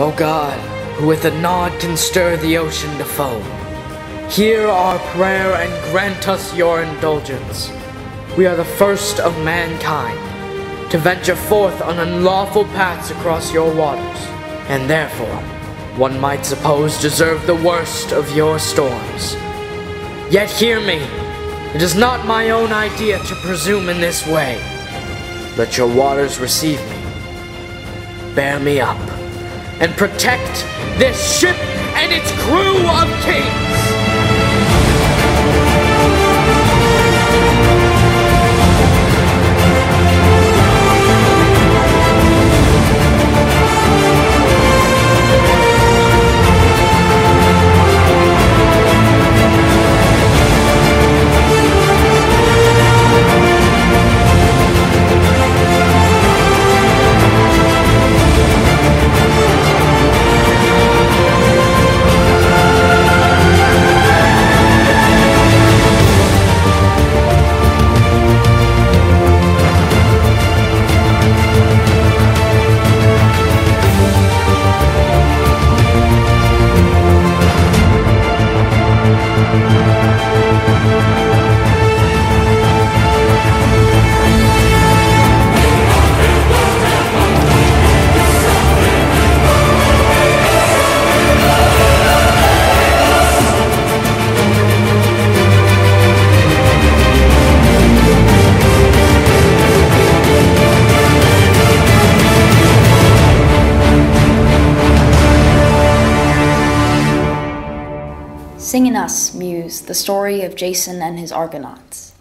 O God, who with a nod can stir the ocean to foam, hear our prayer and grant us your indulgence. We are the first of mankind to venture forth on unlawful paths across your waters, and therefore, one might suppose, deserve the worst of your storms. Yet hear me, it is not my own idea to presume in this way. Let your waters receive me, bear me up, and protect this ship Sing in us, Muse, the story of Jason and his Argonauts.